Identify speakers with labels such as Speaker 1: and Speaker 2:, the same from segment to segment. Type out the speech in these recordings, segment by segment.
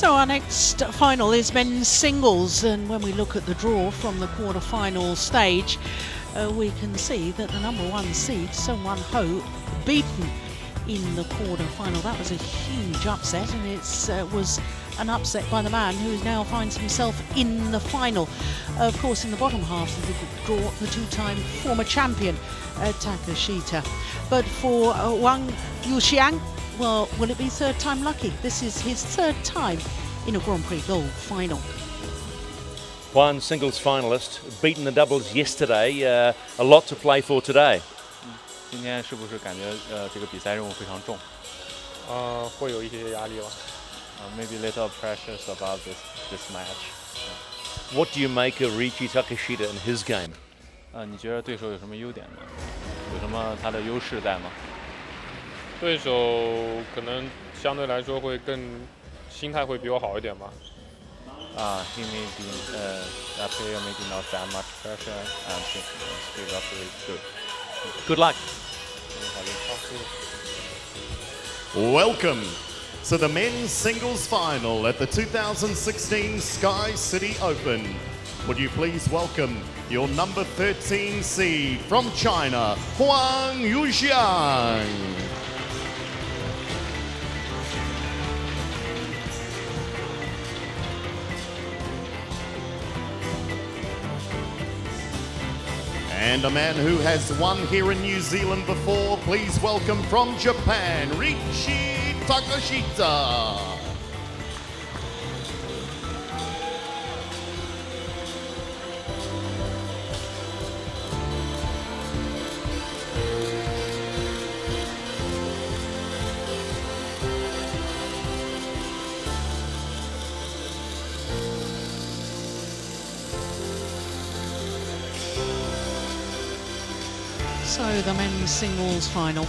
Speaker 1: So our next final is men's singles, and when we look at the draw from the quarter-final stage, uh, we can see that the number one seed, Son Wan Ho, beaten in the quarter-final. That was a huge upset, and it uh, was an upset by the man who now finds himself in the final. Of course, in the bottom half of the draw, the two-time former champion, uh, Takeshita. But for uh, Wang Yuxiang, well, will it be third time lucky? This is his third time in a Grand Prix Gold final.
Speaker 2: One singles finalist, beaten the doubles yesterday. Uh, a lot to play for today.
Speaker 3: 今天是不是感觉呃这个比赛任务非常重？
Speaker 4: 啊、uh,，会有一些压力吧。
Speaker 3: Uh, maybe little pressures about this this match.
Speaker 2: What do you make of Riichi Takeshita and his game?
Speaker 3: 对手
Speaker 4: 可能相对来说会更心态会比我好一点吧。
Speaker 3: 啊、he may be uh, that player maybe not that much pressure and he, he's actually good.
Speaker 2: Good luck.
Speaker 4: 好的，好，谢谢。
Speaker 5: Welcome to the men's singles final at the 2016 Sky City Open. Would you please welcome your number 13 seed from China, Huang Yuxiang. And a man who has won here in New Zealand before, please welcome from Japan, Riichi
Speaker 1: Takeshita. Singles final.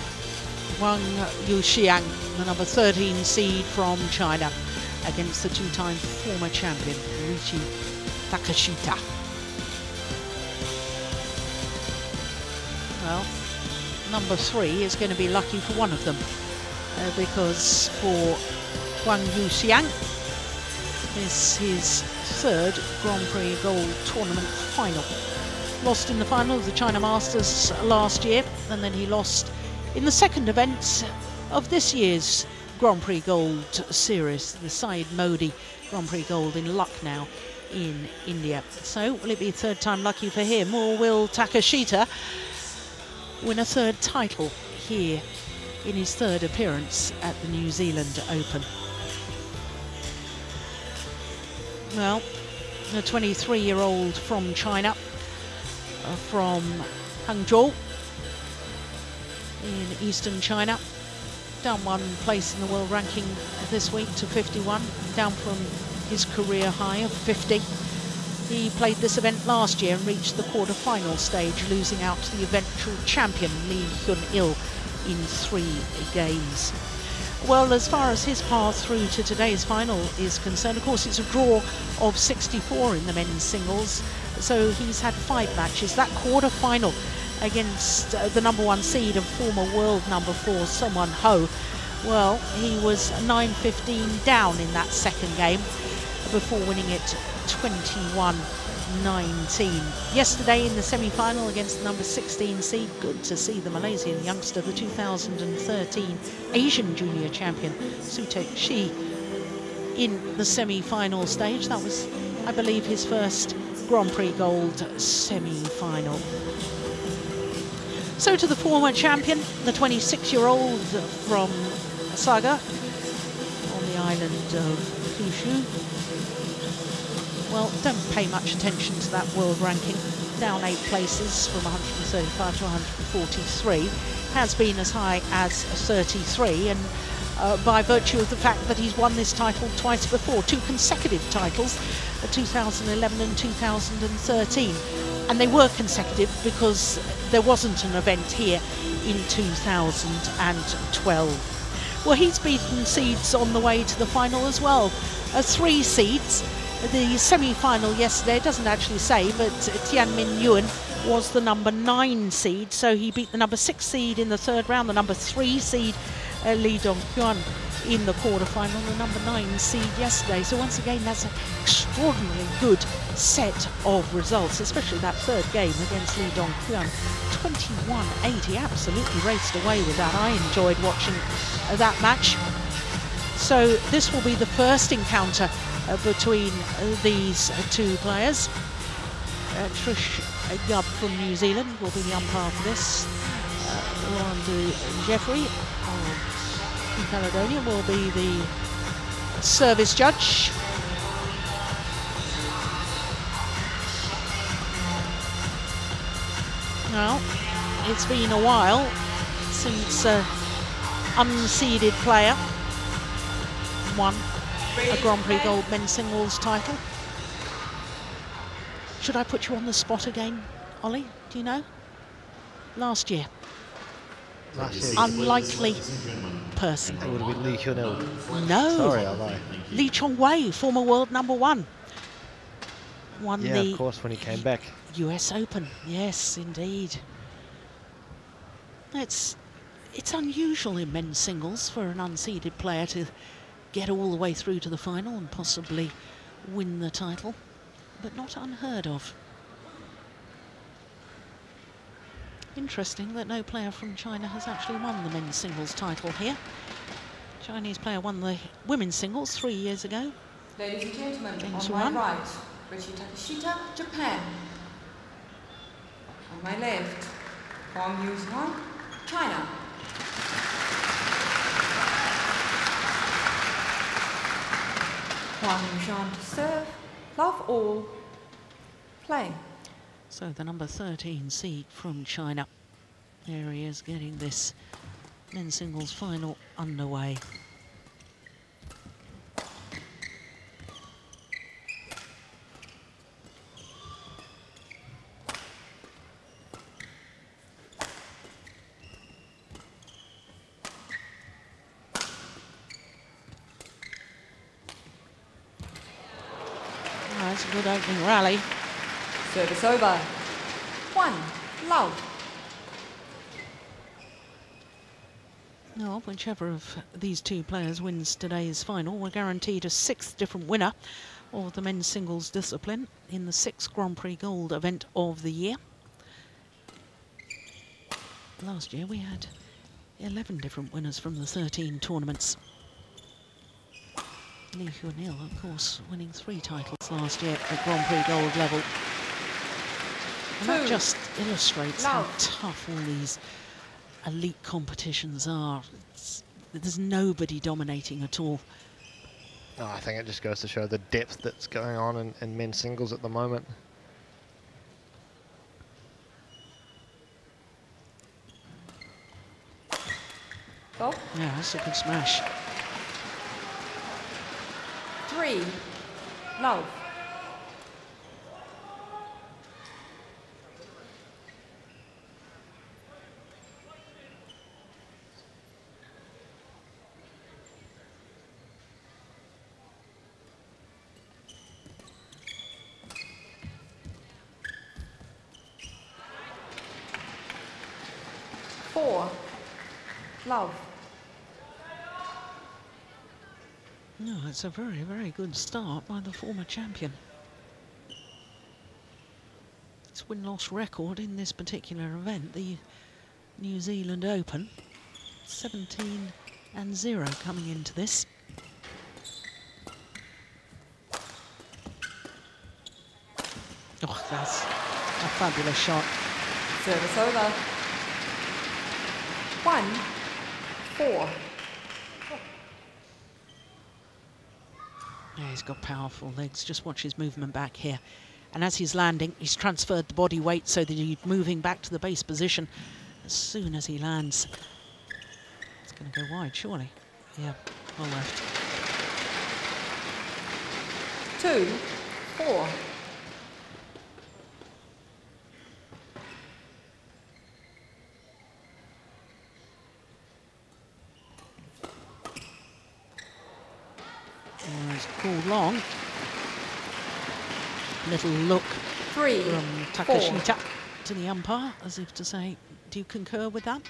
Speaker 1: Wang Yuxiang, the number 13 seed from China, against the two-time former champion, Riichi Takeshita. Well, number three is going to be lucky for one of them, uh, because for Wang Yuxiang, this is his third Grand Prix Gold Tournament final lost in the final of the China Masters last year, and then he lost in the second event of this year's Grand Prix Gold series, the Syed Modi Grand Prix Gold in Lucknow in India. So will it be third time lucky for him, or will Takeshita win a third title here in his third appearance at the New Zealand Open? Well, the 23-year-old from China uh, from Hangzhou in eastern China. Down one place in the world ranking this week to 51, down from his career high of 50. He played this event last year and reached the quarter-final stage, losing out to the eventual champion Lee Hyun-il in three games. Well, as far as his path through to today's final is concerned, of course, it's a draw of 64 in the men's singles. So he's had five matches. That quarter final against uh, the number one seed and former world number four, Wan Ho. Well, he was 9-15 down in that second game before winning it 21-19. Yesterday in the semi-final against the number 16 seed, good to see the Malaysian youngster, the 2013 Asian junior champion, Soo Teck Zhi, in the semi-final stage. That was, I believe, his first Grand Prix Gold semi-final. So to the former champion, the 26-year-old from Saga on the island of Kyushu. Well, don't pay much attention to that world ranking. Down eight places from 135 to 143. Has been as high as 33 and uh, by virtue of the fact that he's won this title twice before, two consecutive titles, uh, 2011 and 2013. And they were consecutive because there wasn't an event here in 2012. Well, he's beaten seeds on the way to the final as well. Uh, three seeds. The semi-final yesterday doesn't actually say, but Tien Minh Nguyen was the number nine seed, so he beat the number six seed in the third round, the number three seed uh, Lee Dong-hyun in the quarterfinal, the number nine seed yesterday. So once again, that's an extraordinarily good set of results, especially that third game against Lee Dong-hyun. 21-8, he absolutely raced away with that. I enjoyed watching uh, that match. So this will be the first encounter uh, between uh, these two players. Uh, Trish Gubb from New Zealand will be the umpire for this. Uh, Lauren Jeffrey of Caledonia will be the service judge. Now, it's been a while since uh, unseeded player won a Grand Prix Gold men's singles title. Should I put you on the spot again, Ollie? Do you know? Last year. Unlikely person.
Speaker 6: it would have been Lee Hyun-il.
Speaker 1: No.
Speaker 6: Sorry, I lied.
Speaker 1: Lee Chong Wei, former world number one. Won
Speaker 6: Yeah,
Speaker 1: the
Speaker 6: of course, when he came back.
Speaker 1: US Open. Yes, indeed. It's it's unusual in men's singles for an unseeded player to get all the way through to the final and possibly win the title, but not unheard of. Interesting that no player from China has actually won the men's singles title here. Chinese player won the women's singles three years ago.
Speaker 7: Ladies and gentlemen,
Speaker 1: James
Speaker 7: on my
Speaker 1: Wan.
Speaker 7: right, Riichi Takeshita, Japan. On my left, Huang Yuzhuang, China. Huang Yuzhuang to serve, love all, play.
Speaker 1: So the number 13 seed from China. There he is getting this men's singles final underway. Oh, that's a good opening rally.
Speaker 7: Service over. One, love.
Speaker 1: Now, whichever of these two players wins today's final, we're guaranteed a sixth different winner of the men's singles discipline in the sixth Grand Prix Gold event of the year. Last year we had 11 different winners from the 13 tournaments. Lee Hyun-il, of course, winning three titles last year at Grand Prix Gold level. And that just illustrates how tough all these elite competitions are. It's, there's nobody dominating at all.
Speaker 6: No, I think it just goes to show the depth that's going on in, in men's singles at the moment.
Speaker 7: Go.
Speaker 1: Yeah, that's a good smash.
Speaker 7: Three, love. Four, love.
Speaker 1: No, it's a very, very good start by the former champion. Its win-loss record in this particular event, the New Zealand Open, 17 and 0 coming into this. Oh, that's a fabulous shot.
Speaker 7: Service over. One, four.
Speaker 1: Yeah, he's got powerful legs. Just watch his movement back here. And as he's landing, he's transferred the body weight so that he's moving back to the base position as soon as he lands. It's going to go wide, surely. Yeah, well left.
Speaker 7: Two, four.
Speaker 1: long. Little look
Speaker 7: Three,
Speaker 1: from
Speaker 7: Takeshita
Speaker 1: four. to the umpire, as if to say, do you concur with that?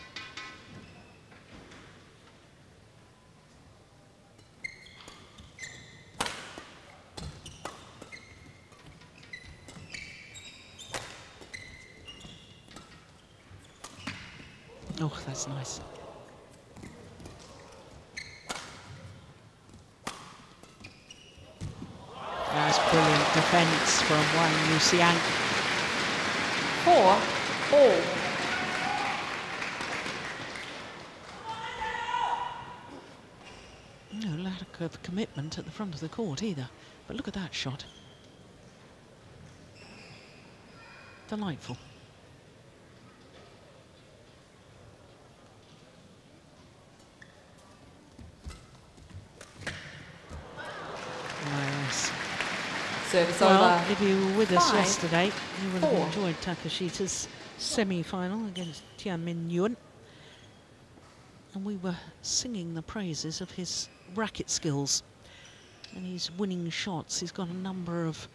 Speaker 1: Oh, that's nice. Defence from Wang Yuxiang.
Speaker 7: Four all.
Speaker 1: No lack of commitment at the front of the court either. But look at that shot. Delightful. Nice.
Speaker 7: Service
Speaker 1: Well,
Speaker 7: over.
Speaker 1: if you were with us yesterday, you would have enjoyed Takeshita's semi-final against Tien Minh Nguyen. And we were singing the praises of his racket skills and his winning shots. He's got a number of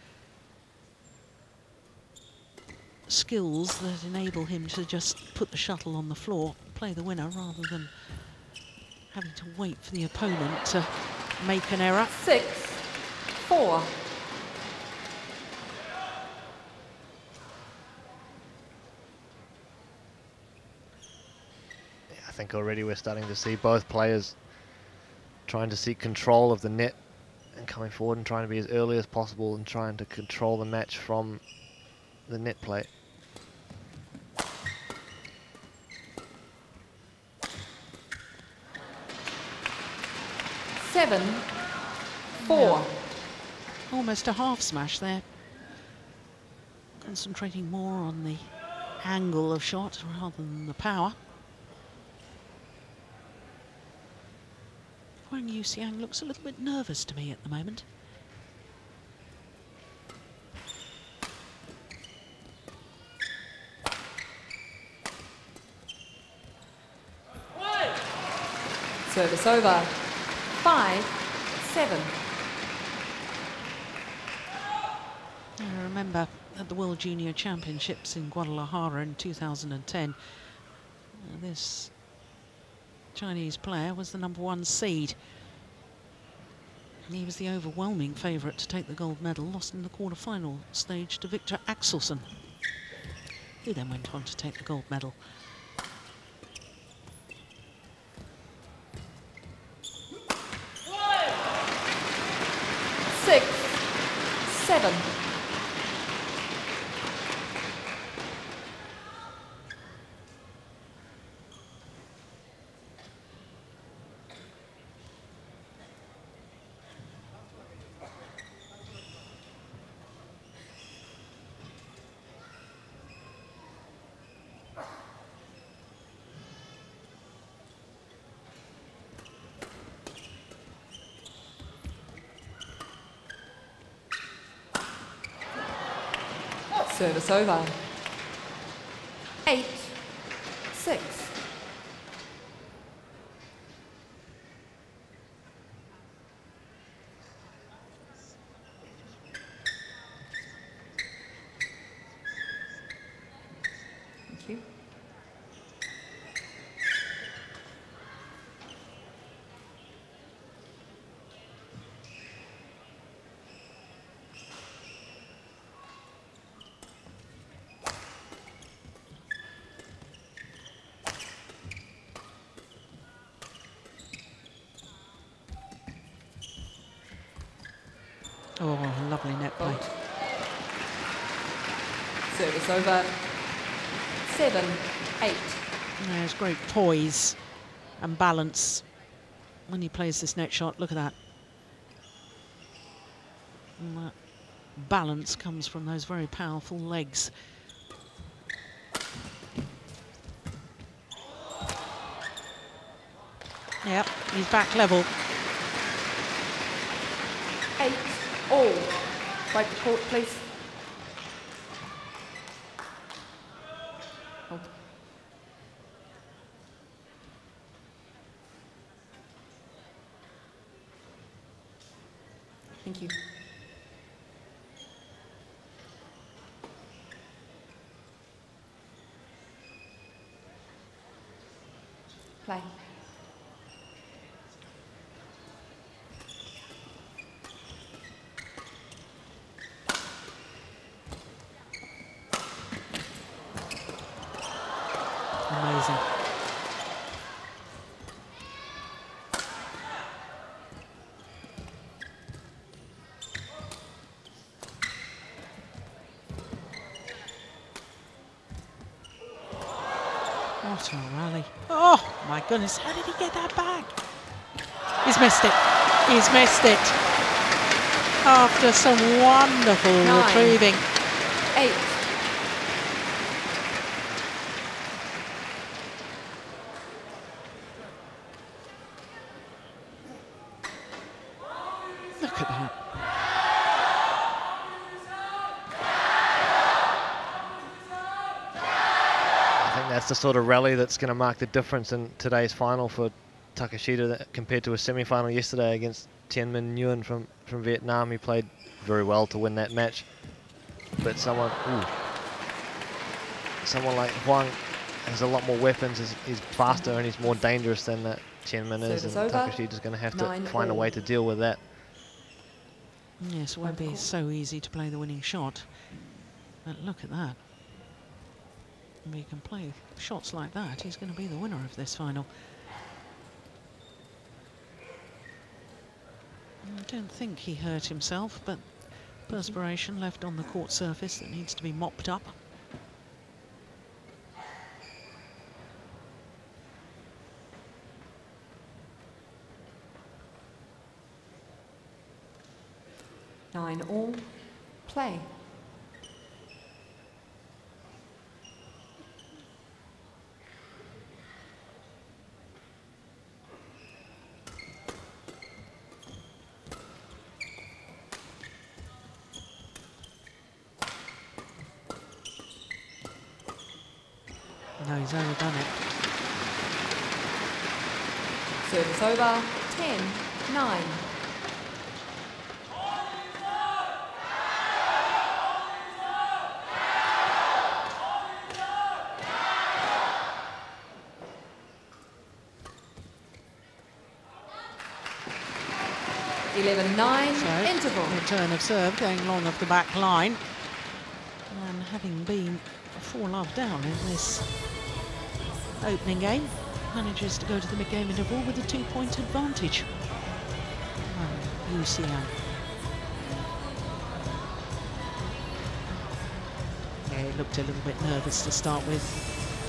Speaker 1: skills that enable him to just put the shuttle on the floor, play the winner, rather than having to wait for the opponent to make an error.
Speaker 7: Six, four.
Speaker 6: Think already we're starting to see both players trying to seek control of the net and coming forward and trying to be as early as possible and trying to control the match from the net play.
Speaker 7: Seven, four.
Speaker 1: almost a half smash there. Concentrating more on the angle of shot rather than the power. Huang Yuxiang looks a little bit nervous to me at the moment.
Speaker 7: Service over. Five, seven.
Speaker 1: I remember at the World Junior Championships in Guadalajara in 2010, uh, this Chinese player was the number one seed. He was the overwhelming favourite to take the gold medal, lost in the quarter-final stage to Viktor Axelsen, who then went on to take the gold medal.
Speaker 7: Six, seven. Service over. Eight, six. Thank you.
Speaker 1: Oh, lovely net play.
Speaker 7: Service over. Seven, eight.
Speaker 1: There's great poise and balance when he plays this net shot. Look at that. And that balance comes from those very powerful legs. Yep, he's back level.
Speaker 7: Eight, Oh, all. Right the court, please. Hold. Thank you. Play.
Speaker 1: Amazing. What a rally. Oh my goodness, how did he get that back? He's missed it. He's missed it. After some wonderful
Speaker 7: Nine.
Speaker 1: retrieving.
Speaker 7: eight,
Speaker 1: Look at that.
Speaker 6: I think that's the sort of rally that's going to mark the difference in today's final for Takeshita compared to a semi-final yesterday against Tien Minh Nguyen from, from Vietnam. He played very well to win that match. But someone, ooh, someone like Huang has a lot more weapons, is, is faster and he's more dangerous than that Tien Minh is. And
Speaker 7: Service over.
Speaker 6: Takeshita's going to have to
Speaker 7: Nine
Speaker 6: find a way to deal with that.
Speaker 1: Yes, it won't be so easy to play the winning shot. But look at that. If he can play shots like that, he's going to be the winner of this final. I don't think he hurt himself, but perspiration left on the court surface that needs to be mopped up.
Speaker 7: nine all. Play.
Speaker 1: He's it.
Speaker 7: Service over. Ten, nine. Eleven, nine.
Speaker 1: So,
Speaker 7: Interval.
Speaker 1: return of serve going long of the back line. And having been four love down in this opening game, manages to go to the mid-game interval with a two-point advantage. Um, UCL. Yeah, he looked a little bit nervous to start with,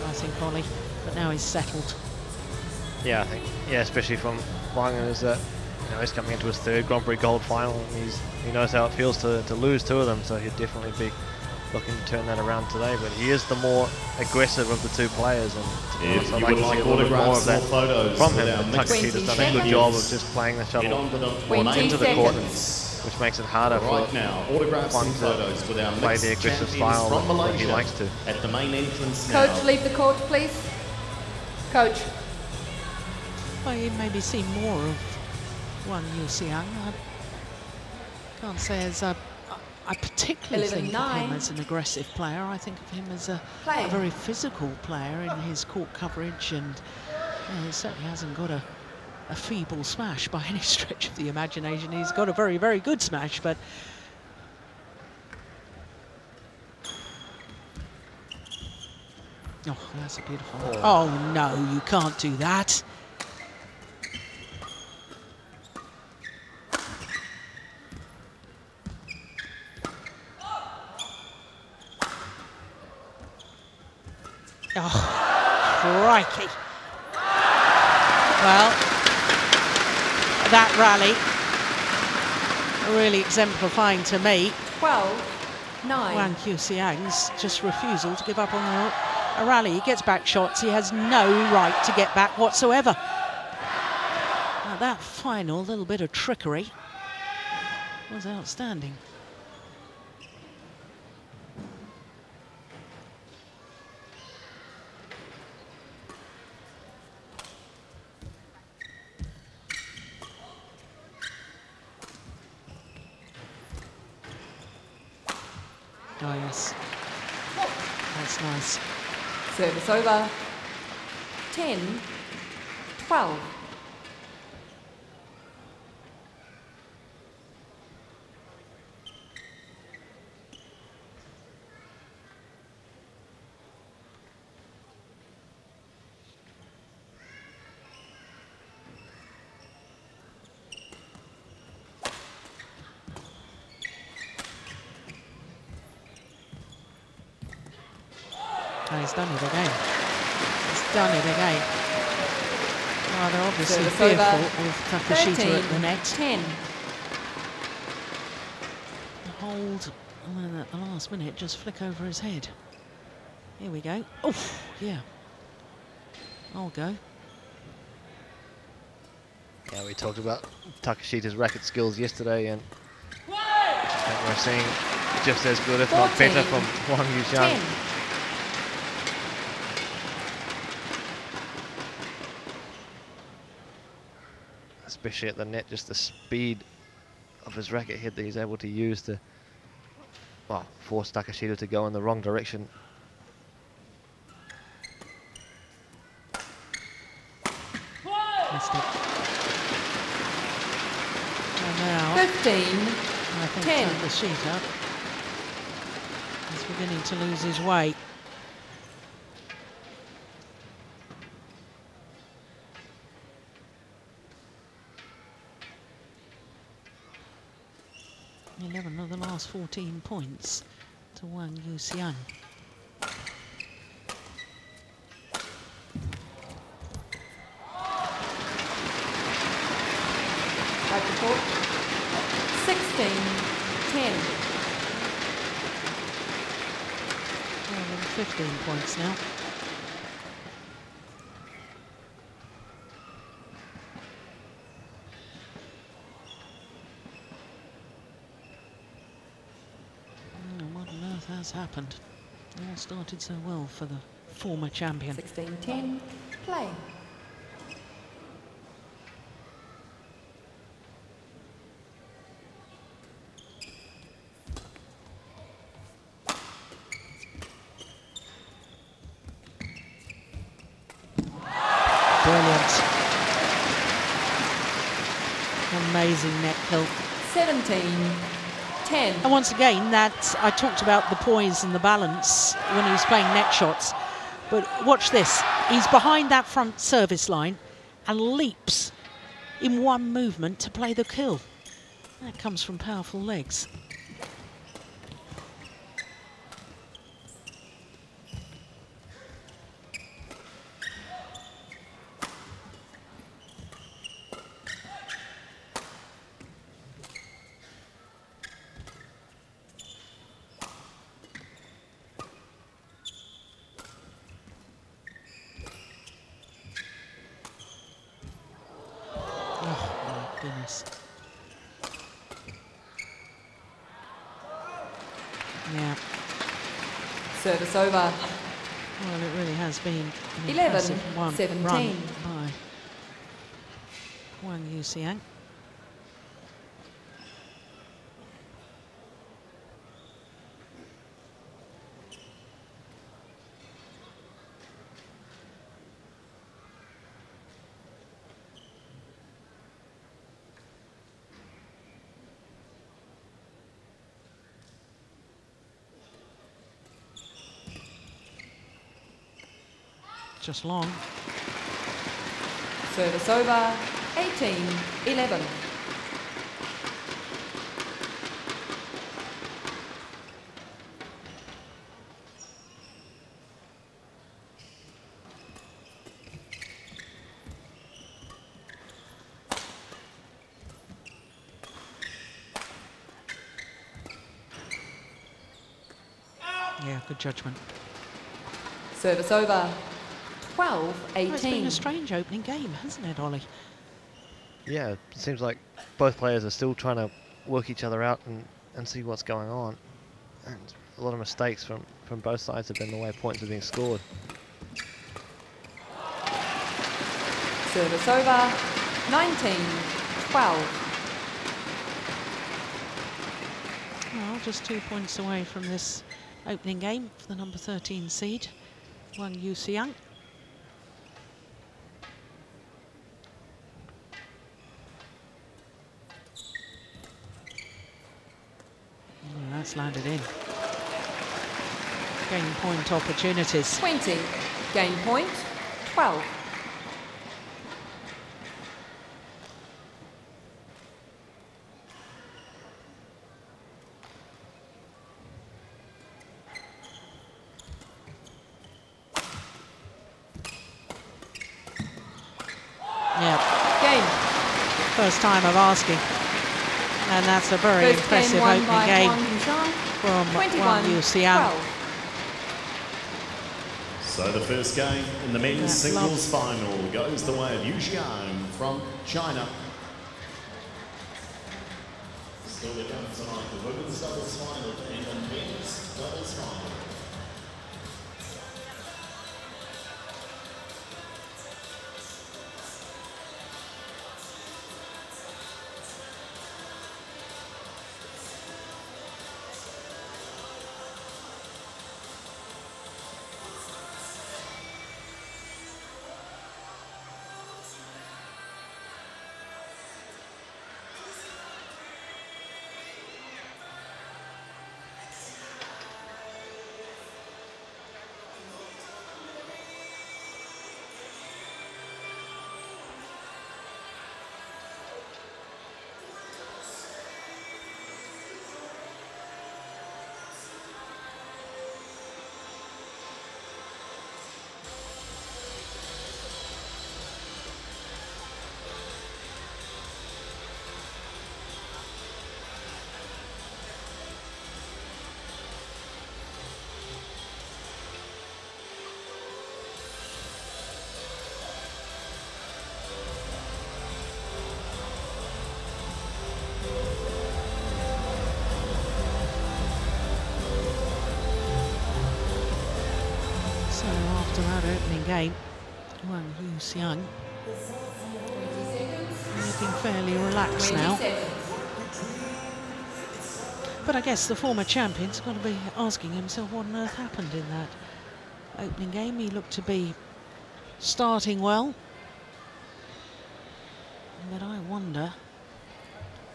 Speaker 1: I think, Ollie, but now he's settled.
Speaker 6: Yeah, I think. Yeah, especially from Wang is that you know he's coming into his third Grand Prix Gold final, and he's he knows how it feels to, to lose two of them. So he'd definitely be looking to turn that around today. But he is the more aggressive of the two players, and to be honest, I'd
Speaker 5: you
Speaker 6: like
Speaker 5: would
Speaker 6: to see
Speaker 5: like
Speaker 6: a little bit more of
Speaker 5: autographs
Speaker 6: that
Speaker 5: or photos
Speaker 6: from him.
Speaker 5: our
Speaker 6: And
Speaker 5: mixed
Speaker 6: Takeshita's done a good job of just playing the shuttle
Speaker 5: on to the
Speaker 6: into the court, which makes it harder
Speaker 5: Right
Speaker 6: for
Speaker 5: now, autographs
Speaker 6: Wang
Speaker 5: and
Speaker 6: to
Speaker 5: photos with our
Speaker 6: play
Speaker 5: mixed
Speaker 6: the aggressive style
Speaker 5: from
Speaker 6: that
Speaker 5: Malaysia
Speaker 6: he likes to.
Speaker 5: at the main entrance now.
Speaker 7: Coach, leave the court, please. Coach.
Speaker 1: Well, you maybe see more of one Yu Xiang. I can't say as a, I particularly
Speaker 7: Eleven,
Speaker 1: think of him as an aggressive player. I think of him as a, a very physical player in his court coverage, and you know, he certainly hasn't got a, a feeble smash by any stretch of the imagination. He's got a very, very good smash, but Oh, that's a beautiful. Oh. oh no, you can't do that. Oh, crikey. Well, that rally really exemplifying to me
Speaker 7: 12, 9.
Speaker 1: Wang Yuxiang's just refusal to give up on a, a rally. He gets back shots. He has no right to get back whatsoever. Now that final little bit of trickery was outstanding. Oh yes, that's nice.
Speaker 7: Service over. 10, 12.
Speaker 1: Oh, he's done it again. He's done it again. Oh, they're obviously
Speaker 7: Service
Speaker 1: fearful
Speaker 7: over.
Speaker 1: of Takeshita at the
Speaker 7: 13,
Speaker 1: net.
Speaker 7: 10.
Speaker 1: Hold, and then at the last minute, just flick over his head. Here we go. Oh, yeah. I'll go.
Speaker 6: Yeah, we talked about Takeshita's racket skills yesterday, and I think we're seeing just as good, if not better, from Wang Yuxiang.
Speaker 7: 10.
Speaker 6: Especially at the net, just the speed of his racket head that he's able to use to well, force Takeshita to go in the wrong direction.
Speaker 1: Missed it. And now,
Speaker 7: 15.
Speaker 1: I think
Speaker 7: 10.
Speaker 1: Takeshita is beginning to lose his way. Eleven of the last 14 points to Wang Yuxiang.
Speaker 7: Back to 16. 10.
Speaker 1: Well, 15 points now. Oh, what on earth has happened? It all started so well for the former champion.
Speaker 7: 16. 10. Play.
Speaker 1: Brilliant. Amazing net kill.
Speaker 7: 17. 10.
Speaker 1: And once again, that I talked about the poise and the balance when he was playing net shots. But watch this. He's behind that front service line and leaps in one movement to play the kill. That comes from powerful legs. Oh my goodness. Yeah,
Speaker 7: Service over.
Speaker 1: well, it really has been an
Speaker 7: 11
Speaker 1: one
Speaker 7: 17.
Speaker 1: run by Wang Yuxiang. Just long.
Speaker 7: Service over. 18. 11.
Speaker 1: Yeah, good judgment.
Speaker 7: Service over. 12.
Speaker 1: Well, it's been a strange opening game, hasn't it, Ollie?
Speaker 6: Yeah, it seems like both players are still trying to work each other out and, and see what's going on. And a lot of mistakes from, from both sides have been the way points are being scored.
Speaker 7: Service over. 19. 12.
Speaker 1: Well, just two points away from this opening game for the number 13 seed, Wang Yuxiang. landed in. Game point opportunities.
Speaker 7: 20. Game point 12.
Speaker 1: first time of asking. And that's a very impressive opening game.
Speaker 7: Huang
Speaker 1: from
Speaker 7: 21
Speaker 1: Wang Yuxiang.
Speaker 7: 12.
Speaker 5: So the first game in the men's
Speaker 1: That
Speaker 5: singles final goes the way of Yu Xiang from China. Still to come tonight, the women's doubles final
Speaker 1: Yuxiang looking fairly relaxed now. But I guess the former champion's got to be asking himself what on earth happened in that opening game. He looked to be starting well. But I wonder,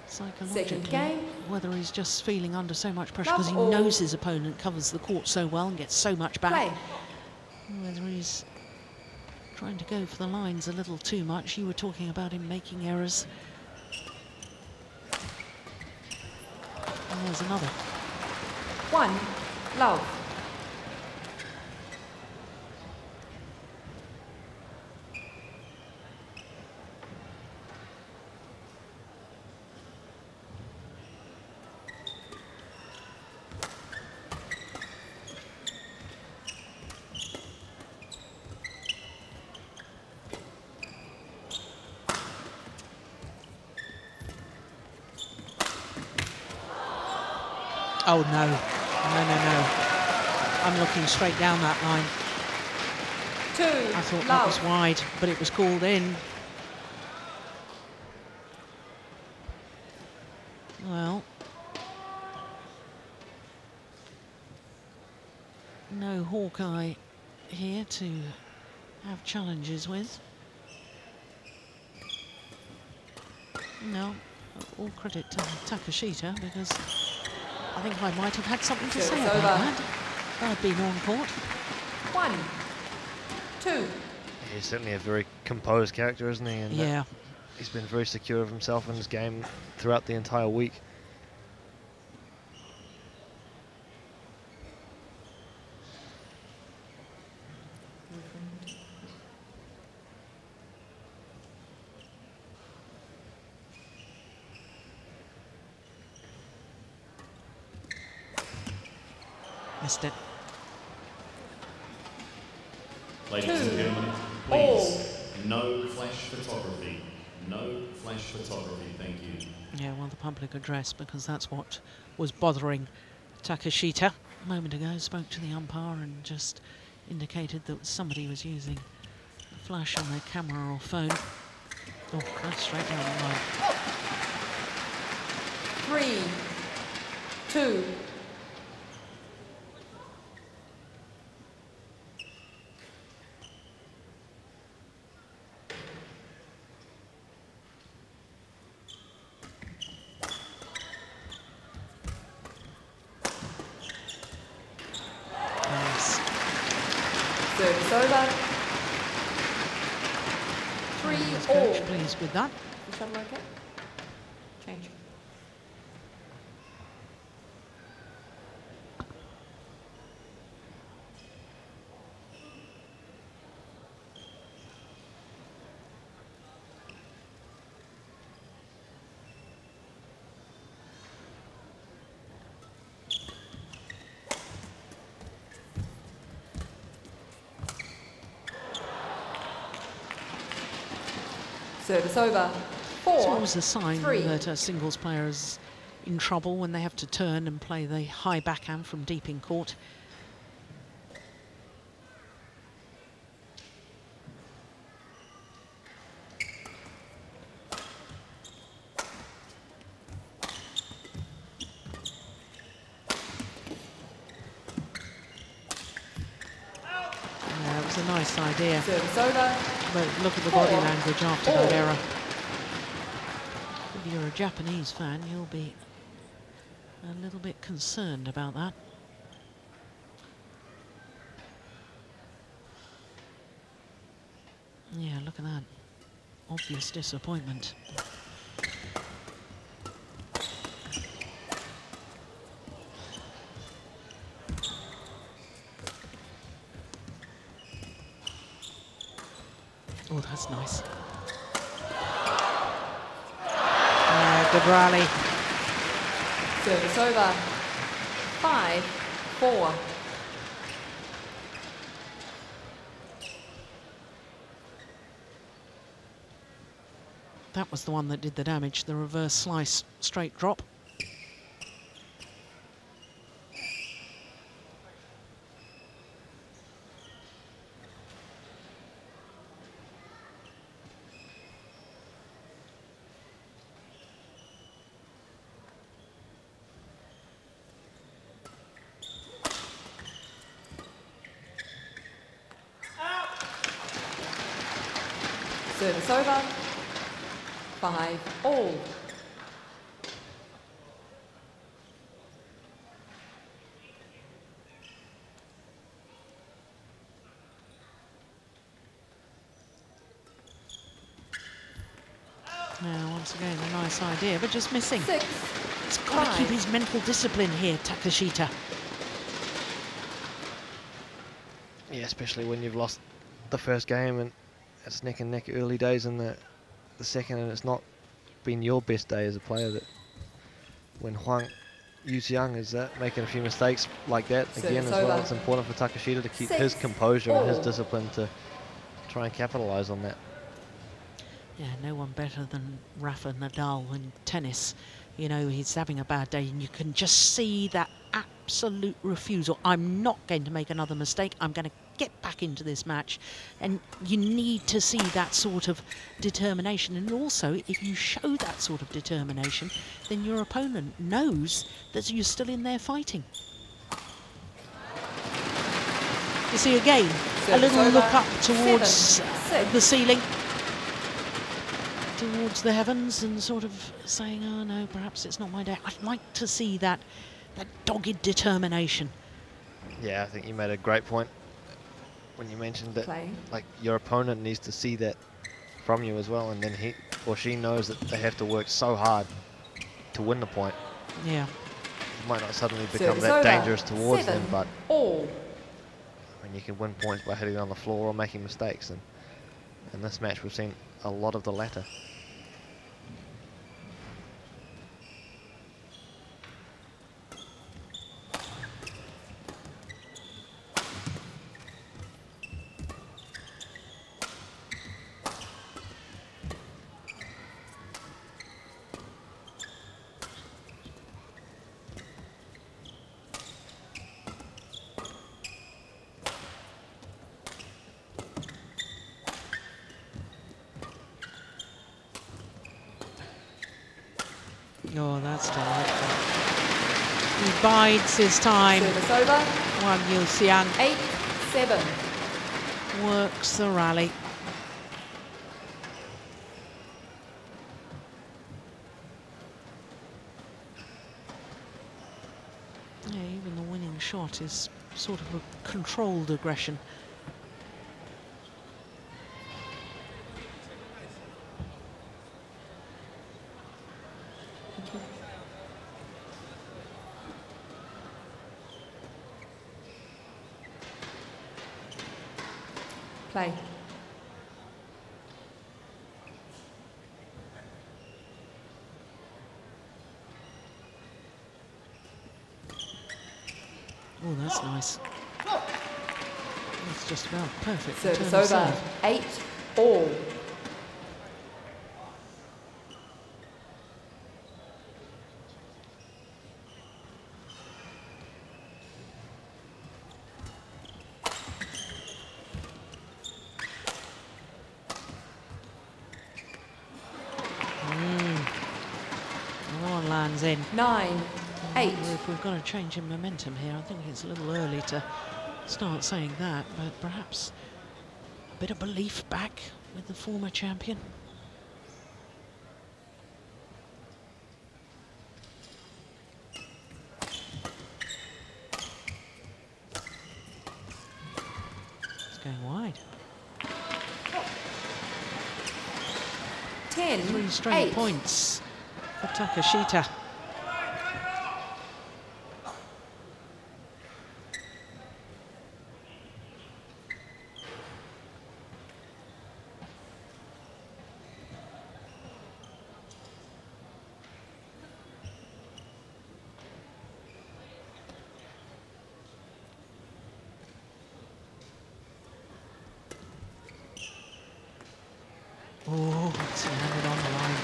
Speaker 1: psychologically,
Speaker 7: game.
Speaker 1: whether he's just feeling under so much pressure because he knows his opponent covers the court so well and gets so much back.
Speaker 7: Play.
Speaker 1: Whether he's trying to go for the lines a little too much. You were talking about him making errors. And there's another.
Speaker 7: One. Love.
Speaker 1: Oh no, no, no, no. I'm looking straight down that line.
Speaker 7: Two.
Speaker 1: I thought that was wide, but it was called in. Well, no Hawkeye here to have challenges with. No, all credit to Takeshita because I think I might have had something to
Speaker 7: So
Speaker 1: say about
Speaker 7: over.
Speaker 1: that. if I'd been on court.
Speaker 7: One. Two.
Speaker 6: He's certainly a very composed character, isn't he? And
Speaker 1: Yeah.
Speaker 6: he's been very secure of himself in his game throughout the entire week.
Speaker 1: Missed it.
Speaker 5: Ladies and
Speaker 7: Two.
Speaker 5: gentlemen,
Speaker 7: All.
Speaker 5: please, no flash photography. No flash photography, thank you.
Speaker 1: Yeah, well, the public address, because that's what was bothering Takeshita. A moment ago, spoke to the umpire and just indicated that somebody was using a flash on their camera or phone. Oh, that's straight down the line.
Speaker 7: Three. Two.
Speaker 1: Nice.
Speaker 7: Service over. Three
Speaker 1: Is
Speaker 7: all.
Speaker 1: Coach pleased with that.
Speaker 7: Shuttle okay? Change. Service over. Four.
Speaker 1: It's always a sign
Speaker 7: three.
Speaker 1: that a singles player is in trouble when they have to turn and play the high backhand from deep in court. Yeah, it was a nice idea.
Speaker 7: Service over.
Speaker 1: But look at the body language after that oh. error. If you're a Japanese fan, you'll be a little bit concerned about that. Yeah, look at that. Obvious disappointment. Oh, that's nice. Uh, good rally.
Speaker 7: Service over. Five. Four.
Speaker 1: That was the one that did the damage, the reverse slice straight drop.
Speaker 7: Service over. Five. All.
Speaker 1: Now, once again, a nice idea, but just missing.
Speaker 7: Six.
Speaker 1: He's got to keep his mental discipline here, Takeshita.
Speaker 6: Yeah, especially when you've lost the first game and it's neck and neck early days in the the second, and it's not been your best day as a player. That when Huang Yuxiang is that making a few mistakes like that again as
Speaker 7: Service
Speaker 6: well, it's important for Takeshita to keep his
Speaker 7: Six,
Speaker 6: composure and his discipline to try and capitalize on that.
Speaker 1: Yeah, no one better than Rafa Nadal in tennis. You know, he's having a bad day, and you can just see that absolute refusal. I'm not going to make another mistake. I'm going to get back into this match. And you need to see that sort of determination. And also, if you show that sort of determination, then your opponent knows that you're still in there fighting. You see again, a little look up towards the ceiling towards the heavens and sort of saying, "Oh no, perhaps it's not my day." I'd like to see that that dogged determination.
Speaker 6: Yeah, I think you made a great point when you mentioned that
Speaker 7: Play.
Speaker 6: like your opponent needs to see that from you as well, and then he or she knows that they have to work so hard to win the point.
Speaker 1: Yeah,
Speaker 6: It might not suddenly become
Speaker 7: Service
Speaker 6: that
Speaker 7: over.
Speaker 6: dangerous towards
Speaker 7: Seven.
Speaker 6: them, but
Speaker 7: All.
Speaker 6: I mean, you can win points by hitting on the floor or making mistakes, and in this match we've seen a lot of the latter.
Speaker 1: oh, that's delightful. He bides his time. Wang Yu Xiang
Speaker 7: Eight. Seven.
Speaker 1: works the rally. Yeah, even the winning shot is sort of a controlled aggression. Oh, that's nice. That's just about perfect.
Speaker 7: Service over.
Speaker 1: Serve.
Speaker 7: Eight all.
Speaker 1: Mm. One lands in.
Speaker 7: Nine. Eight.
Speaker 1: If we've got a change in momentum here, I think it's a little early to start saying that, but perhaps a bit of belief back with the former champion. It's going wide.
Speaker 7: Ten.
Speaker 1: Three straight
Speaker 7: Eight.
Speaker 1: points for Takeshita. Oh, it's landed on the line.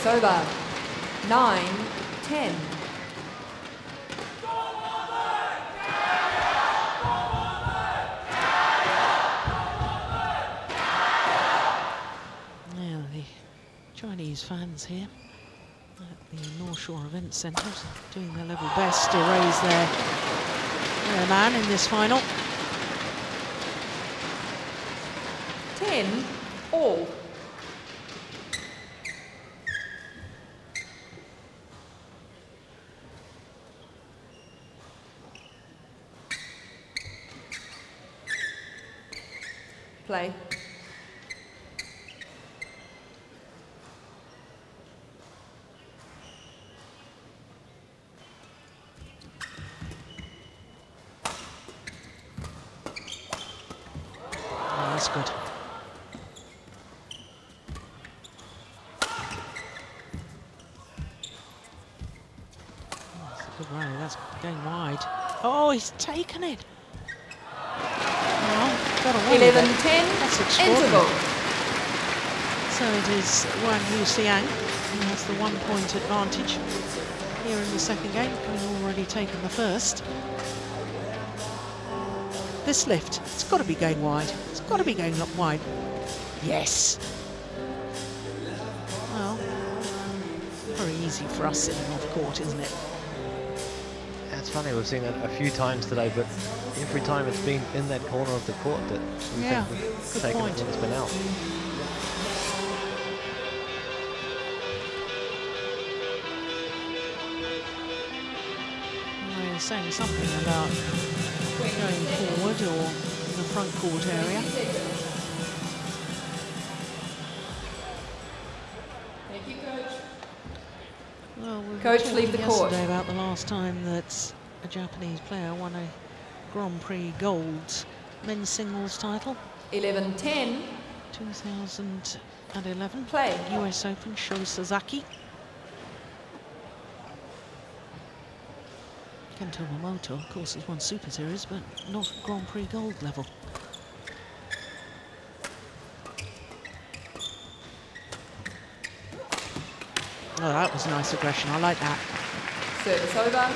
Speaker 7: Service over. Nine. Ten.
Speaker 1: Now the Chinese fans here at the North Shore Event Centre doing their level best to raise their, their man in this final.
Speaker 7: Ten. All. Play.
Speaker 1: Oh, that's good. Oh, that's a good rally. That's going wide. Oh, he's taken it. Well, got away with
Speaker 7: Eleven.
Speaker 1: it.
Speaker 7: Ten.
Speaker 1: That's extraordinary.
Speaker 7: Interval.
Speaker 1: So it is Wang Yuxiang who has the one point advantage here in the second game, having already taken the first. This lift, it's got to be going wide. It's got to be going up wide. Yes. Well, um, very easy for us sitting off court, isn't it?
Speaker 6: Yeah, It's funny, we've seen it a few times today, but every time it's been in that corner of the court that we
Speaker 1: Yeah,
Speaker 6: think we've
Speaker 1: good
Speaker 6: taken
Speaker 1: point.
Speaker 6: it when it's been out.
Speaker 1: They were saying something about going forward or in the front court area. Well, we were
Speaker 7: Coach, leave the court.
Speaker 1: yesterday about the last time that a Japanese player won a Grand Prix Gold men's singles title,
Speaker 7: Eleven. Ten.
Speaker 1: 2011.
Speaker 7: Play.
Speaker 1: US Open, Sho Sasaki. Kento Momota, of course, has won Super Series, but not Grand Prix Gold level. Oh, that was nice aggression. I like that.
Speaker 7: Service over.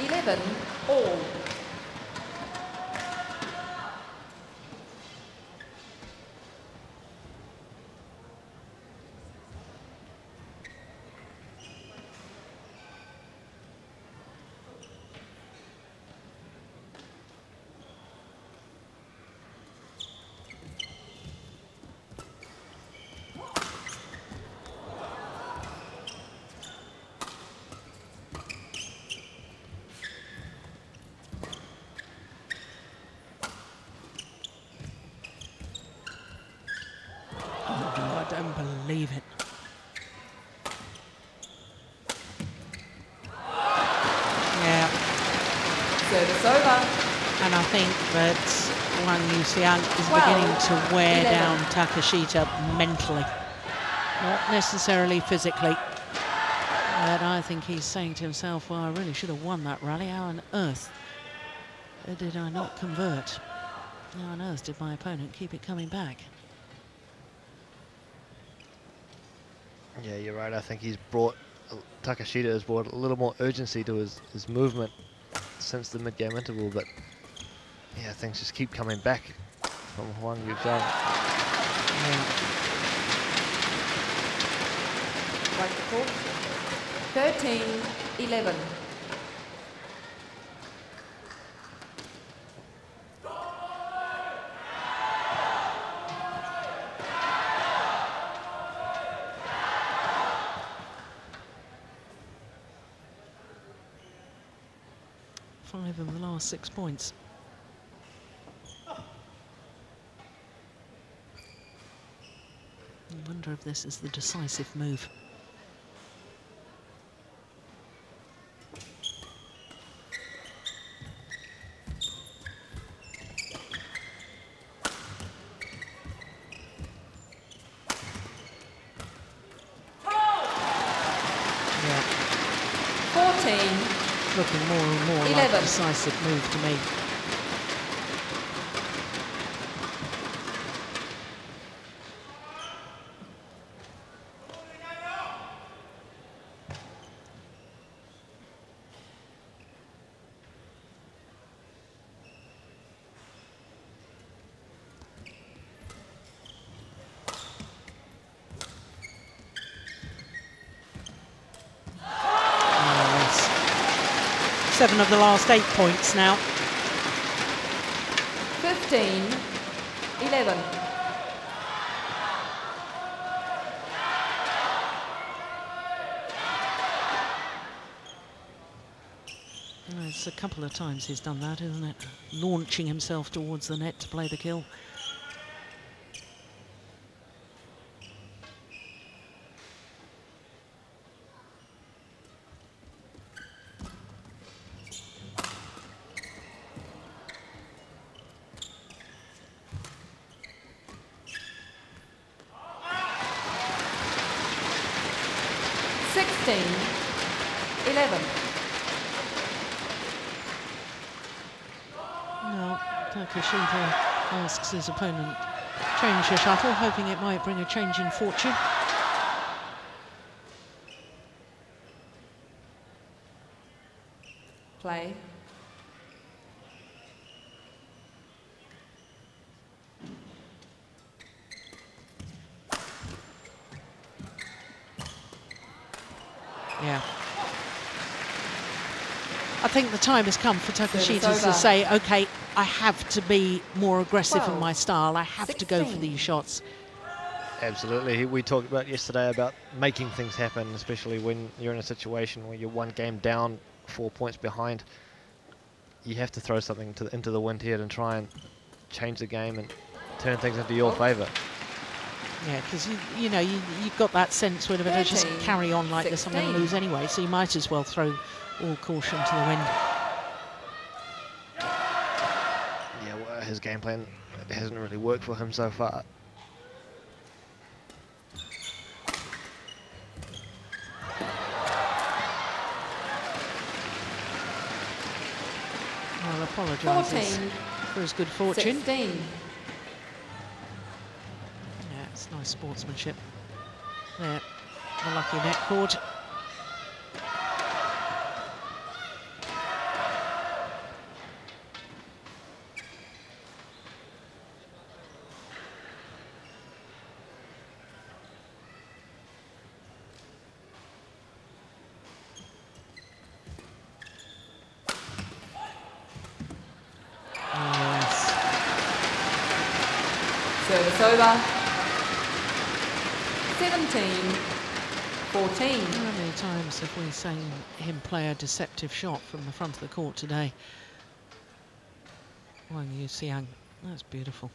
Speaker 7: Eleven. All.
Speaker 1: Oh, I don't believe it. Yeah,
Speaker 7: Service over.
Speaker 1: and I think that Wang Yuxiang is
Speaker 7: Well,
Speaker 1: beginning to wear
Speaker 7: 11.
Speaker 1: down Takeshita mentally, not necessarily physically. But I think he's saying to himself, well, I really should have won that rally. How on earth did I not convert? How on earth did my opponent keep it coming back?
Speaker 6: Yeah, you're right. I think he's brought Takeshita has brought a little more urgency to his, his movement since the mid-game interval, but yeah, things just keep coming back from Huang Yuxiang.
Speaker 1: Yeah.
Speaker 7: Like the 13, 11.
Speaker 1: Five of the last six points. I wonder if this is the decisive move. Yeah,
Speaker 7: 14,
Speaker 1: looking more and more like a decisive move to me. Oh, that's Seven of the last eight points now.
Speaker 7: 15, 11.
Speaker 1: Oh, It's a couple of times he's done that, isn't it? Launching himself towards the net to play the kill.
Speaker 7: 11.
Speaker 1: Now, Takeshita asks his opponent change the shuttle, hoping it might bring a change in fortune.
Speaker 7: Play.
Speaker 1: Think the time has come for
Speaker 7: Takeshita
Speaker 1: to say, okay, I have to be more aggressive in my style. I have to go for these shots.
Speaker 6: Absolutely. We talked about yesterday about making things happen, especially when you're in a situation where you're one game down, four points behind. You have to throw something to the, into the wind here and try and change the game and turn things into your favour.
Speaker 1: Yeah, because you, you know you, you've got that sense when if I just carry on like this, I'm going to lose anyway. So you might as well throw all caution to the wind.
Speaker 6: Yeah, well, his game plan hasn't really worked for him so far.
Speaker 1: I'll apologise for his good fortune.
Speaker 7: 16.
Speaker 1: Yeah, it's nice sportsmanship. There, a lucky net cord. Yes.
Speaker 7: Service over. 17, 14.
Speaker 1: How many times have we seen him play a deceptive shot from the front of the court today? Wang Yuxiang, that's beautiful.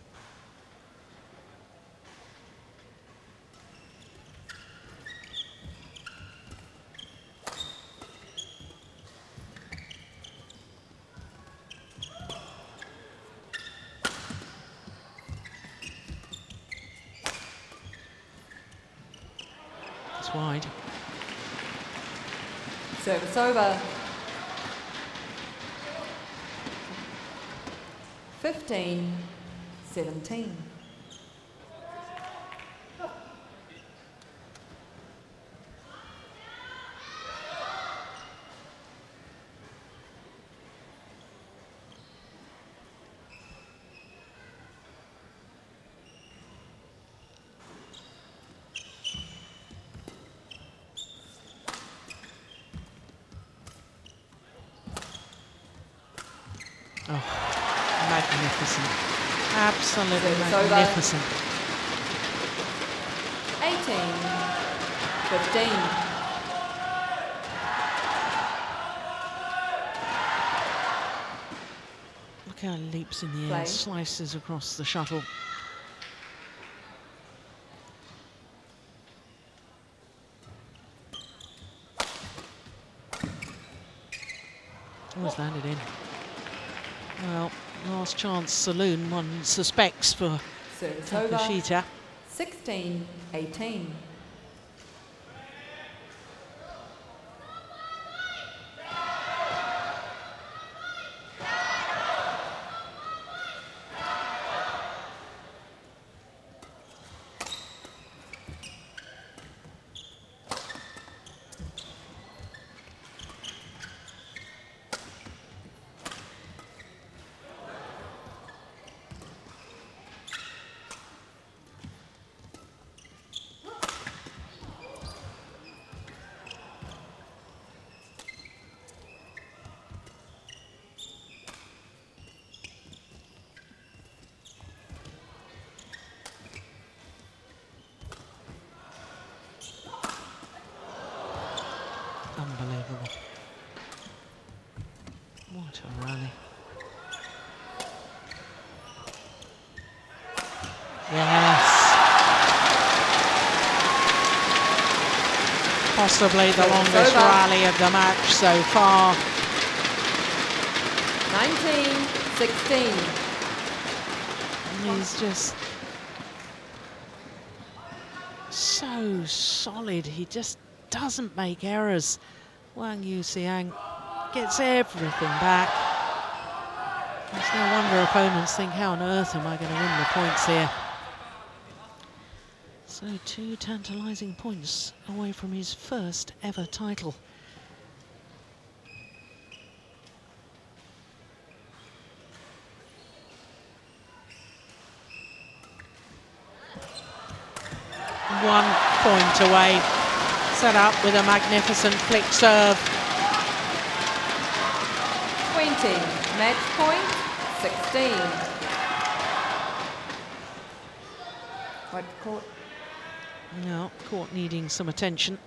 Speaker 1: It's wide.
Speaker 7: Service over. 15, 17.
Speaker 1: Absolutely magnificent.
Speaker 7: 18, 15.
Speaker 1: Look how he leaps in the air, slices across the shuttle. Always landed in. Chance saloon, one suspects for Takeshita.
Speaker 7: 16, 18.
Speaker 1: Unbelievable. What a rally. Yes. Possibly the longest
Speaker 7: over.
Speaker 1: rally of the match so far.
Speaker 7: 19, 16.
Speaker 1: And He's just so solid. He just doesn't make errors. Wang Yuxiang gets everything back. It's no wonder opponents think, how on earth am I going to win the points here? So two tantalising points away from his first ever title. One point away. Set up with a magnificent flick serve.
Speaker 7: 20, match point, 16. What court?
Speaker 1: No, court needing some attention.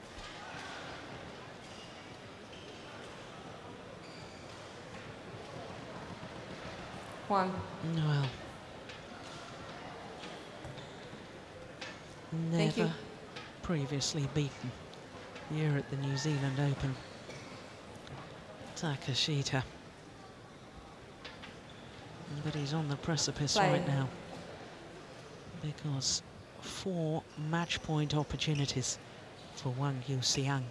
Speaker 7: One.
Speaker 1: Well. Never previously beaten here at the New Zealand Open. Takeshita. But he's on the precipice
Speaker 7: Play.
Speaker 1: right now. Because four match point opportunities for Wang Yuxiang.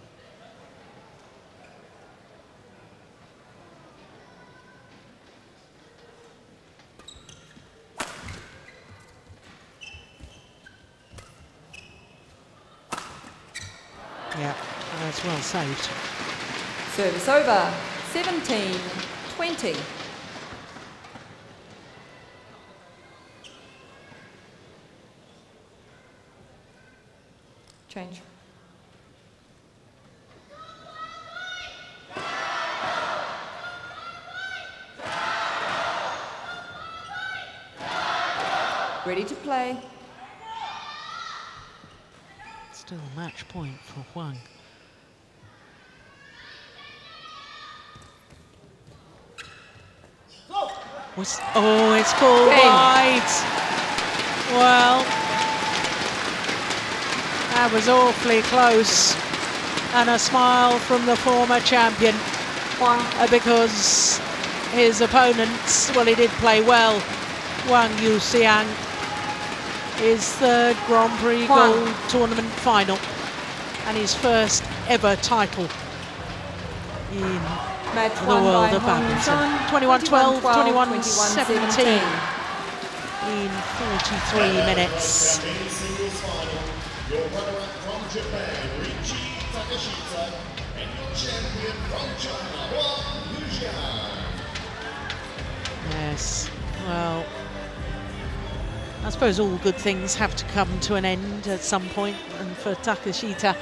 Speaker 1: Yeah, that's well saved.
Speaker 7: Service over, 17, 20. Change. Ready to play.
Speaker 1: Still match point for Huang. Was, oh, it's called
Speaker 7: Game.
Speaker 1: wide. Well, that was awfully close. And a smile from the former champion uh, because his opponents, well, he did play well. Wang Yuxiang, his third Grand Prix. Gold Tournament final and his first ever title in the world of badminton.
Speaker 7: Sun,
Speaker 1: 21-12,
Speaker 7: 21-12,
Speaker 1: 21-17.
Speaker 7: 21-17.
Speaker 1: in 43 minutes.
Speaker 5: Your runner-up from Japan, Riichi Takeshita, and your champion from China, Huang Yuxiang.
Speaker 1: Yes, well, I suppose all good things have to come to an end at some point, and for Takeshita,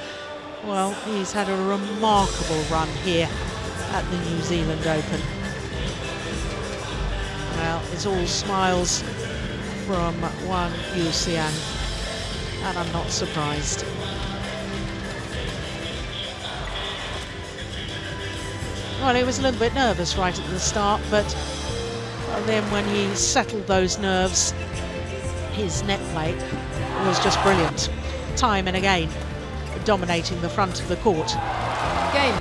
Speaker 1: well, he's had a remarkable run here at the New Zealand Open. Well, it's all smiles from Wang Yuxiang, and I'm not surprised. Well, he was a little bit nervous right at the start, but then when he settled those nerves, his net play was just brilliant. Time and again, dominating the front of the court.
Speaker 7: Game.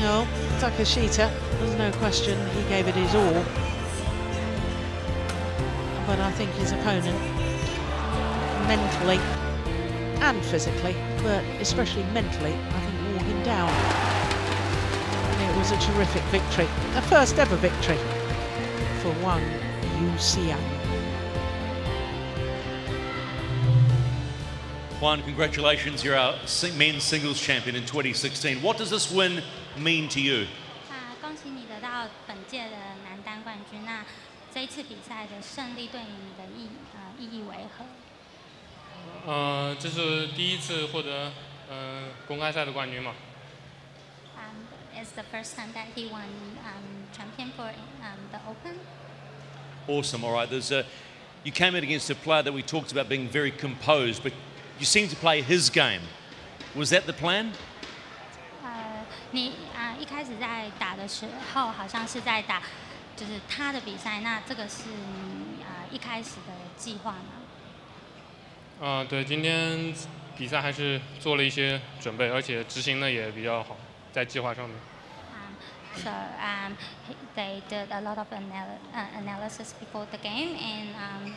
Speaker 1: No, Takeshita, there's no question he gave it his all but I think his opponent, mentally and physically, but especially mentally, I think wore him down. And it was a terrific victory, a first ever victory for Wang Yuxiang.
Speaker 2: Juan, congratulations, you're our men's singles champion in 2016. What does this win mean to you?
Speaker 8: Ah, 这一次比赛的胜利对你的意呃意义为何？
Speaker 4: 呃，这是第一次获得呃公开赛的冠军嘛。
Speaker 8: Um, it's the first time that he won um, champion for um, the Open.
Speaker 2: Awesome. All right. There's a, you came in against a player that we talked about being very composed, but you seem to play his game. Was that the plan?
Speaker 8: 呃，你啊、一开始在打的时候好像是在打 就是他的比赛，那这个是你啊、一开始的计划吗？
Speaker 4: 啊、对，今天比赛还是做了一些准备，而且执行的也比较好，在计划上面。
Speaker 8: Um, so um, he- they did a lot of anal- uh, analysis before the game, and um,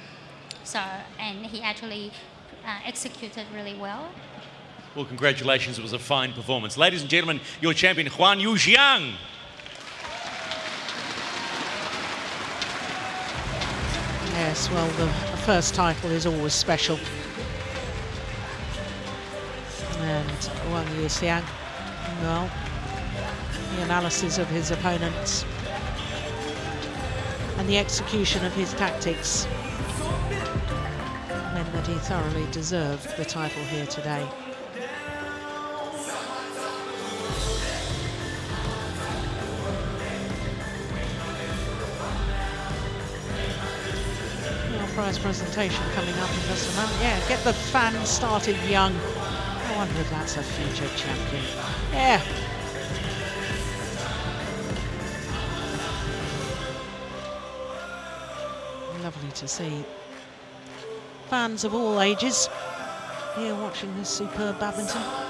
Speaker 8: so and he actually uh, executed really well.
Speaker 2: Well, congratulations. It was a fine performance. Ladies and gentlemen, your champion, Juan Yujiang.
Speaker 1: Yes, well, the, first title is always special. And Wang Yuxiang, well, the analysis of his opponents and the execution of his tactics meant that he thoroughly deserved the title here today. Prize presentation coming up in just a moment. Yeah, get the fans started young. I wonder if that's a future champion. Yeah. Lovely to see fans of all ages here watching this superb badminton.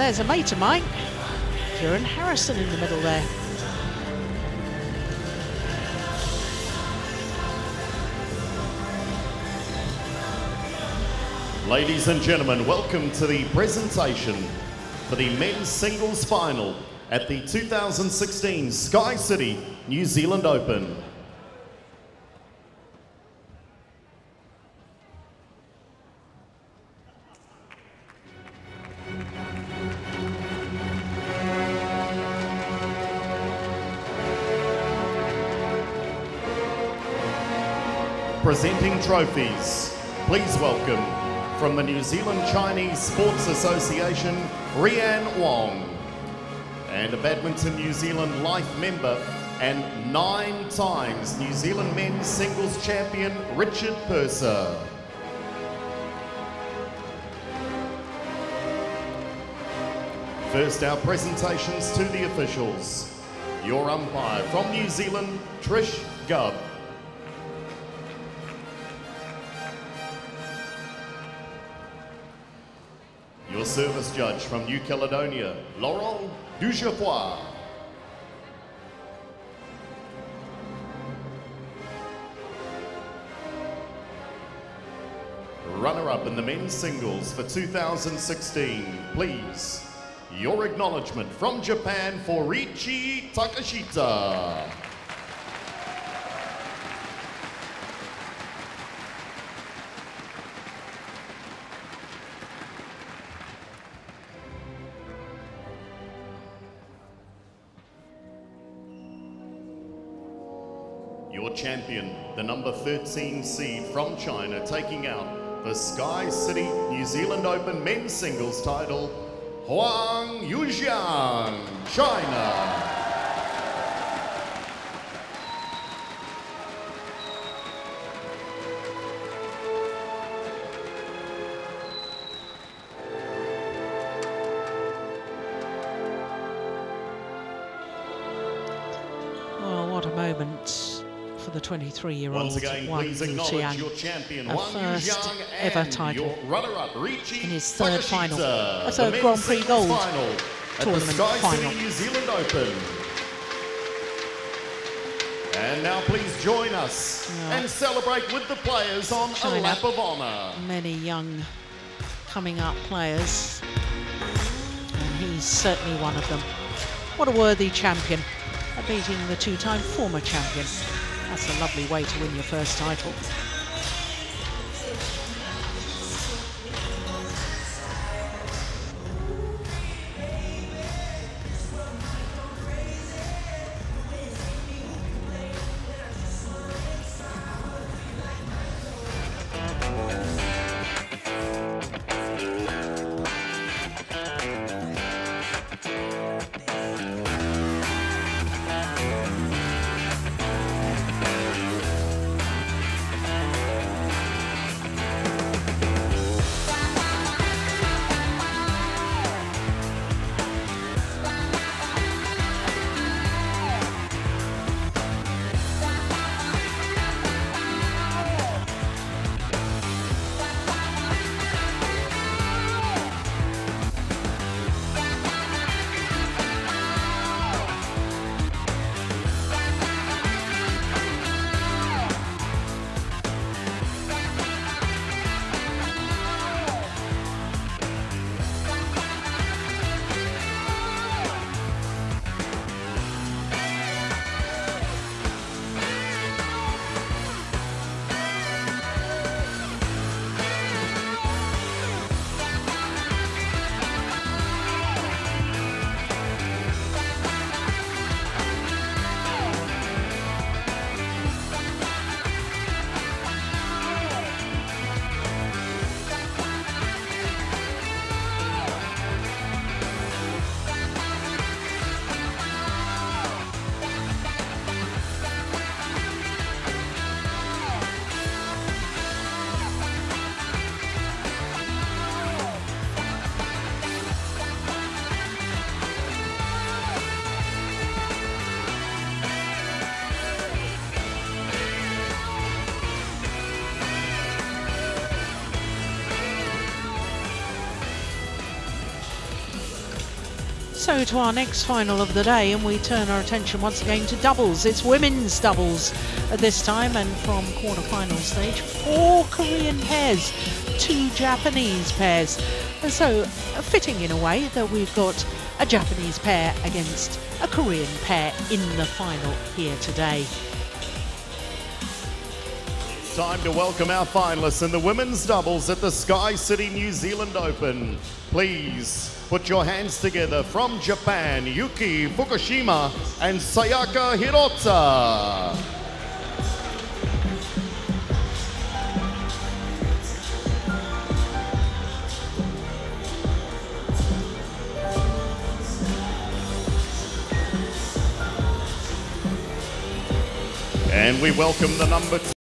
Speaker 1: There's a mate of mine. Kieran Harrison in the middle there.
Speaker 5: Ladies and gentlemen, welcome to the presentation for the men's singles final at the 2016 Sky City New Zealand Open. Presenting trophies, please welcome from the New Zealand Chinese Sports Association, Rian Wong, and a Badminton New Zealand Life member and nine times New Zealand men's singles champion, Richard Purser. First, our presentations to the officials. Your umpire from New Zealand, Trish Gubb. Service judge from New Caledonia, Laurent Dugeois. Runner-up in the men's singles for 2016, please. Your acknowledgement from Japan for Riichi Takeshita. Your champion, the number 13 seed from China, taking out the Sky City New Zealand Open men's singles title, Huang Yuxiang, China.
Speaker 1: For the 23-year-old
Speaker 5: Once again,
Speaker 1: Wang
Speaker 5: your
Speaker 1: A first ever title in his third final. That's a
Speaker 5: men's
Speaker 1: Grand Prix Gold
Speaker 5: final at the
Speaker 1: tournament final.
Speaker 5: New Zealand Open. And now please join us
Speaker 1: Yeah.
Speaker 5: and celebrate with the players on
Speaker 1: China.
Speaker 5: a lap of honour.
Speaker 1: Many young coming up players, and he's certainly one of them. What a worthy champion, beating the two-time former champion. That's a lovely way to win your first title. So to our next final of the day, and we turn our attention once again to doubles. It's women's doubles at this time, and from quarter-final stage, four Korean pairs, two Japanese pairs. And so, fitting in a way that we've got a Japanese pair against a Korean pair in the final here today.
Speaker 5: Time to welcome our finalists in the women's doubles at the Sky City New Zealand Open. Please put your hands together from Japan, Yuki Fukushima and Sayaka Hirota. And we welcome the number two.